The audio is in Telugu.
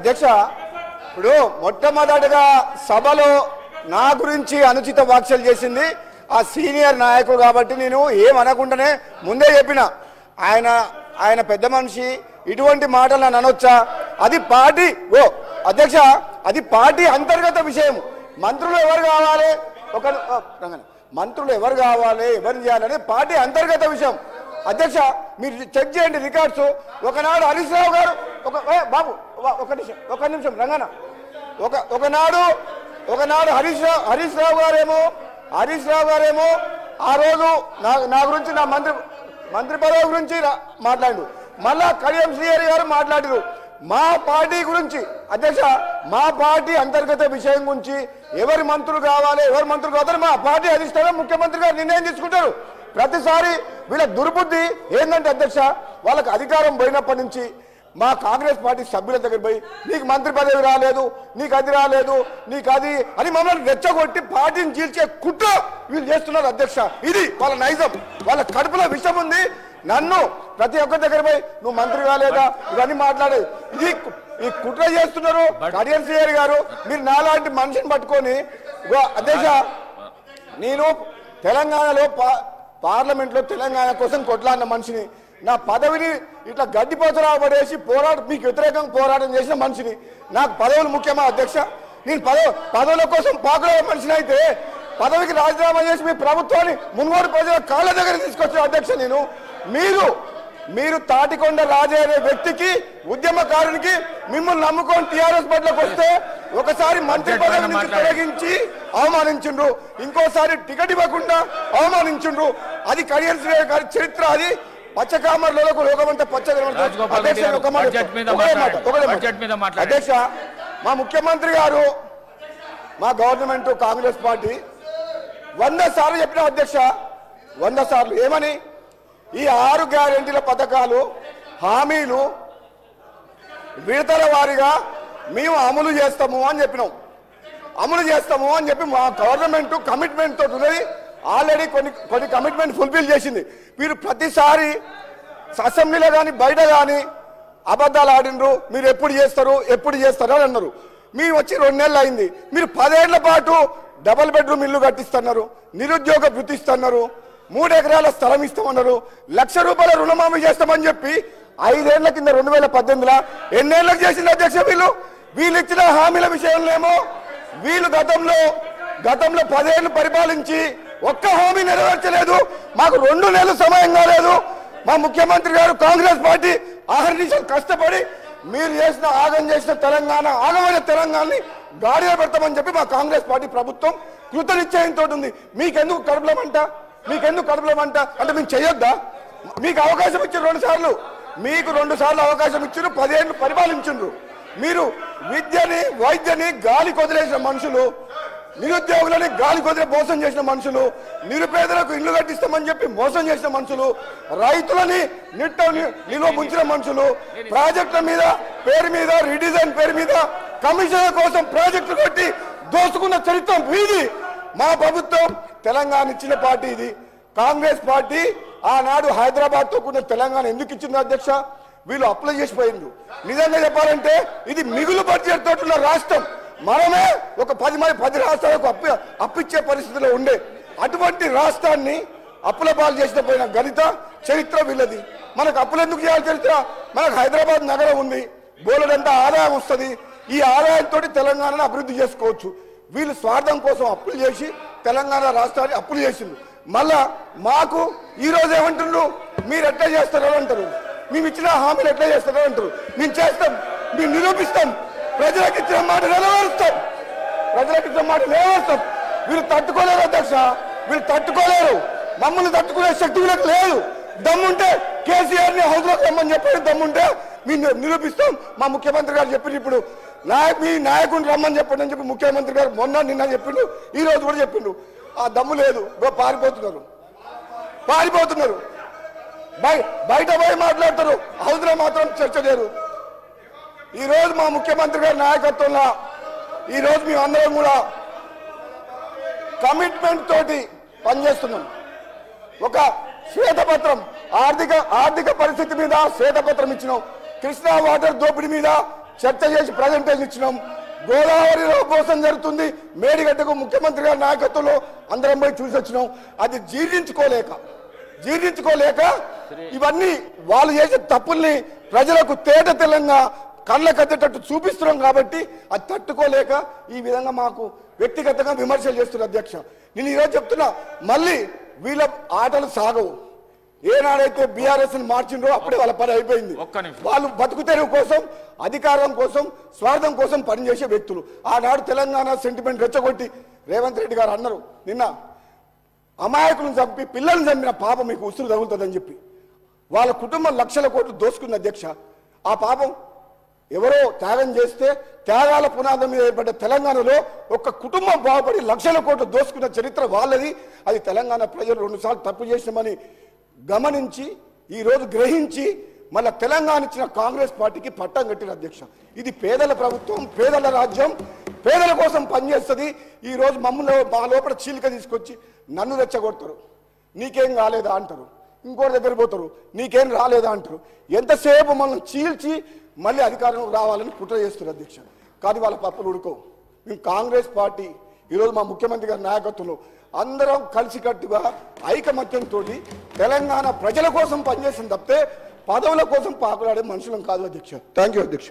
అధ్యక్ష ఇప్పుడు మొట్టమొదటిగా సభలో నా గురించి అనుచిత వ్యాఖ్యలు చేసింది ఆ సీనియర్ నాయకుడు కాబట్టి నేను ఏమనకుండానే ముందే చెప్పిన. ఆయన ఆయన పెద్ద మనిషి ఇటువంటి మాటలు నన్ను అనొచ్చా? అది పార్టీ ఓ అధ్యక్ష అది పార్టీ అంతర్గత విషయం. మంత్రులు ఎవరు కావాలి? ఒక మంత్రులు ఎవరు కావాలి? ఎవరు చేయాలని పార్టీ అంతర్గత విషయం. అధ్యక్ష మీరు చెక్ చేయండి రికార్డ్స్. ఒకనాడు హరీష్ రావు గారు ఒక బాబు ఒక- నిమిషం ఒక నిమిషం రంగన ఒక ఒకనాడు ఒకనాడు హరీష్ రావు హరీష్ రావు గారేమో హరీష్ రావు గారేమో ఆ రోజు నా నా గురించి నా మంత్రి మంత్రి పదవి గురించి మాట్లాడు మళ్ళా కడియం శ్రీహరి గారు మాట్లాడారు మా పార్టీ గురించి అధ్యక్ష మా పార్టీ అంతర్గత విషయం గురించి ఎవరి మంత్రులు కావాలి ఎవరి మంత్రులు కావాలి మా పార్టీ అధిష్టానం ముఖ్యమంత్రి గారు నిర్ణయం తీసుకుంటారు. ప్రతిసారి వీళ్ళ దుర్బుద్ధి ఏంటంటే అధ్యక్ష వాళ్ళకి అధికారం పోయినప్పటి నుంచి మా కాంగ్రెస్ పార్టీ సభ్యుల దగ్గర పోయి నీకు మంత్రి పదవి రాలేదు నీకు అది రాలేదు నీకు అది అని మమ్మల్ని రెచ్చగొట్టి పార్టీని చీల్చే కుట్ర వీళ్ళు చేస్తున్నారు అధ్యక్ష. ఇది వాళ్ళ నైజం. వాళ్ళ కడుపులో విషం ఉంది. నన్ను ప్రతి ఒక్కరి దగ్గర పోయి నువ్వు మంత్రి కాలేదా? ఇవన్నీ మాట్లాడేది ఇది ఈ కుట్ర చేస్తున్నారు కడియం శ్రీహరి గారు. మీరు నాలాంటి మనిషిని పట్టుకొని అధ్యక్ష నేను తెలంగాణలో పార్లమెంట్లో తెలంగాణ కోసం కొట్లాడిన మనిషిని. నా పదవిని ఇట్లా గడ్డిపోతరా పడేసి పోరాటం మీకు వ్యతిరేకంగా పోరాటం చేసిన మనిషిని. నాకు పదవులు ముఖ్యమా అధ్యక్ష? నేను పదవి పదవుల కోసం పాకులే మనిషిని అయితే పదవికి రాజీనామా చేసి మీ ప్రభుత్వాన్ని మున్గోడు ప్రజల కాళ్ళ దగ్గర తీసుకొచ్చిన అధ్యక్ష నేను. మీరు మీరు తాటికొండ రాజే అనే వ్యక్తికి ఉద్యమకారునికి మిమ్మల్ని నమ్ముకొని టీఆర్ఎస్ బట్లకు వస్తే ఒకసారి మంత్రి పదవి నుంచి తొలగించి అవమానించుండ్రు. ఇంకోసారి టికెట్ ఇవ్వకుండా అవమానించుండ్రు. అది కడియం శ్రీ గారి చరిత్ర అది. పచ్చకామర్లకు లోకమంతా మాట్లాడండి. అధ్యక్ష మా ముఖ్యమంత్రి గారు మా గవర్నమెంట్ కాంగ్రెస్ పార్టీ వంద సార్లు చెప్పిన అధ్యక్ష వంద సార్లు. ఏమని? ఈ ఆరు గ్యారెంటీల పథకాలు హామీలు విడతల వారీగా మేము అమలు చేస్తాము అని చెప్పినాం. అమలు చేస్తాము అని చెప్పి మా గవర్నమెంట్ కమిట్మెంట్ తోటి ఉన్నది. ఆల్రెడీ కొన్ని కొన్ని కమిట్మెంట్ ఫుల్ఫిల్ చేసింది. మీరు ప్రతిసారి అసెంబ్లీలో కానీ బయట కానీ అబద్ధాలు ఆడినరు. మీరు ఎప్పుడు చేస్తారు ఎప్పుడు చేస్తారు అని అన్నారు. మీరు వచ్చి రెండు నెలలు అయింది. మీరు పదేళ్ళ పాటు డబల్ బెడ్రూమ్ ఇల్లు కట్టిస్తున్నారు నిరుద్యోగ వృత్తిస్తున్నారు మూడు ఎకరాల స్థలం ఇస్తామన్నారు. లక్ష రూపాయల రుణమాఫీ చేస్తామని చెప్పి ఐదేళ్ళ కింద రెండు వేల పద్దెనిమిదిలో ఎన్నేళ్ళకు చేసింది అధ్యక్ష వీళ్ళు? వీళ్ళు ఇచ్చిన హామీల విషయంలో ఏమో వీళ్ళు గతంలో గతంలో పదేళ్ళు పరిపాలించి ఒక్క హామీ నెరవేర్చలేదు. మాకు రెండు నెలలు సమయం కాలేదు. మా ముఖ్యమంత్రి గారు కాంగ్రెస్ పార్టీ ఆహర్నిశలు కష్టపడి మీరు చేసిన ఆగం చేసిన తెలంగాణ ఆగమైన తెలంగాణని గాడిలో పెడతామని చెప్పి మా కాంగ్రెస్ పార్టీ ప్రభుత్వం కృతనిశ్చయంతో ఉంది. మీకెందుకు కడుపులమంట మీకెందుకు కడుపులమంట అంటే మేము చేయొద్దా మీకు అవకాశం ఇచ్చారు రెండు సార్లు. మీకు రెండు సార్లు అవకాశం ఇచ్చారు పదేళ్ళు పరిపాలించు మీరు విద్యని వైద్యని గాలి కొదిలేసిన మనుషులు నిరుద్యోగులని గాలి కొదిలే మోసం చేసిన మనుషులు నిరుపేదలకు ఇల్లు కట్టిస్తామని చెప్పి మోసం చేసిన మనుషులు రైతులని నిట్ట నిలువ ముంచిన మనుషులు ప్రాజెక్టుల మీద పేరు మీద రీడిజైన్ పేరు మీద కమిషన్ కోసం ప్రాజెక్టులు కట్టి దోసుకున్న చరిత్ర వీది మా ప్రభుత్వం తెలంగాణ ఇచ్చిన పార్టీ ఇది. కాంగ్రెస్ పార్టీ ఆనాడు హైదరాబాద్తో కూడిన తెలంగాణ ఎందుకు ఇచ్చింది అధ్యక్ష? వీళ్ళు అప్లై చేసిపోయిండ్రు నిజంగా చెప్పాలంటే ఇది మిగులు బడ్జెట్ తోటి ఉన్న రాష్ట్రం. మనమే ఒక పది మంది పది రాష్ట్రాలకు అప్పు అప్పిచ్చే పరిస్థితిలో ఉండే. అటువంటి రాష్ట్రాన్ని అప్పుల పాలు చేసిన పోయిన గణిత చరిత్ర వీళ్ళది. మనకు అప్పులు ఎందుకు చేయాలి చరిత్ర? మనకు హైదరాబాద్ నగరం ఉంది. బోలెడంతా ఆదాయం వస్తుంది. ఈ ఆదాయంతో తెలంగాణను అభివృద్ధి చేసుకోవచ్చు. వీళ్ళు స్వార్థం కోసం అప్పులు చేసి తెలంగాణ రాష్ట్రాన్ని అప్పులు చేసిండు. మళ్ళా మాకు ఈ రోజు ఏమంటున్నారు మీరు ఎట్లా చేస్తారో అంటారు. మేము ఇచ్చిన హామీలు ఎట్లా చేస్తారో అంటారు. మేము చేస్తాం మేము నిరూపిస్తాం. ప్రజలకు ఇచ్చిన మాట నెరవేరుస్తాం. ప్రజలకు ఇచ్చిన మాట నెరవేరుస్తాం. వీళ్ళు తట్టుకోలేరు అధ్యక్ష. వీళ్ళు తట్టుకోలేరు. మమ్మల్ని తట్టుకునే శక్తి వీళ్ళకి లేదు. దమ్ముంటే కేసీఆర్ని హౌస్లో రమ్మని చెప్పారు దమ్ముంటే మేము నిరూపిస్తాం. మా ముఖ్యమంత్రి గారు చెప్పిన ఇప్పుడు. నాయకు మీ నాయకుడిని రమ్మని చెప్పండి అని చెప్పి ముఖ్యమంత్రి గారు మొన్న నిన్న చెప్పిండు ఈ రోజు కూడా చెప్పిండు. ఆ దమ్ము లేదు పారిపోతున్నారు. పారిపోతున్నారు. బయట పోయి మాట్లాడతారు హౌస్ మాత్రం చర్చ లేరు ఈ రోజు మా ముఖ్యమంత్రి గారి నాయకత్వంలో ఈ రోజు మేము అందరం కూడా కమిట్మెంట్ తోటి పనిచేస్తున్నాం. ఒక శ్వేతపత్రం ఆర్థిక ఆర్థిక పరిస్థితి మీద శ్వేతపత్రం ఇచ్చినాం. కృష్ణా వాటర్ దోపిడీ మీద చర్చ చేసి ప్రజెంటేషన్ ఇచ్చినాం. గోదావరిలో మోసం జరుగుతుంది. మేడిగడ్డకు ముఖ్యమంత్రి గారి నాయకత్వంలో అందరం పోయి చూసి వచ్చినాం. అది జీర్ణించుకోలేక జీర్ణించుకోలేక ఇవన్నీ వాళ్ళు చేసే తప్పుల్ని ప్రజలకు తేట తెల్లంగా కళ్ళ కట్టేటట్టు చూపిస్తున్నాం కాబట్టి అది తట్టుకోలేక ఈ విధంగా మాకు వ్యక్తిగతంగా విమర్శలు చేస్తున్నారు అధ్యక్ష. నేను ఈరోజు చెప్తున్నా మళ్ళీ వీళ్ళ ఆటలు సాగవు. ఏనాడైతే బీఆర్ఎస్ మార్చిండ్రో అప్పుడే వాళ్ళ పని అయిపోయింది. వాళ్ళు బతుకు తెరువు కోసం అధికారం కోసం స్వార్థం కోసం పనిచేసే వ్యక్తులు. ఆనాడు తెలంగాణ సెంటిమెంట్ రెచ్చగొట్టి రేవంత్ రెడ్డి గారు అన్నారు నిన్న అమాయకులను చంపి పిల్లల్ని చంపిన పాపం మీకు ఉసురు తగులుతుందని చెప్పి. వాళ్ళ కుటుంబం లక్షల కోట్లు దోసుకుంది అధ్యక్ష. ఆ పాపం ఎవరో త్యాగం చేస్తే త్యాగాల పునాదం మీద ఏర్పడ్డ తెలంగాణలో ఒక కుటుంబం బాగుపడి లక్షల కోట్లు దోసుకున్న చరిత్ర వాళ్ళది. అది తెలంగాణ ప్రజలు రెండుసార్లు తప్పు చేసినామని గమనించి ఈ రోజు గ్రహించి మళ్ళా తెలంగాణ ఇచ్చిన కాంగ్రెస్ పార్టీకి పట్టం కట్టిన అధ్యక్ష. ఇది పేదల ప్రభుత్వం పేదల రాజ్యం పేదల కోసం పనిచేస్తుంది. ఈ రోజు మమ్మల్ని మా లోపల చీలిక తీసుకొచ్చి నన్ను రెచ్చగొడతారు. నీకేం కాలేదా అంటారు. ఇంకోటి దగ్గర పోతారు. నీకేం రాలేదా అంటారు. ఎంతసేపు మనం చీల్చి మళ్ళీ అధికారం రావాలని కుట్ర చేస్తారు అధ్యక్ష. కానీ వాళ్ళ పప్పులు ఉడుకో మేము కాంగ్రెస్ పార్టీ ఈరోజు మా ముఖ్యమంత్రి గారి నాయకత్వంలో అందరం కలిసికట్టుగా ఐకమత్యంతో తెలంగాణ ప్రజల కోసం పనిచేసిన తప్పితే పదవుల కోసం పాకులాడే మనుషులం కాదు అధ్యక్ష. థ్యాంక్ యూ అధ్యక్ష.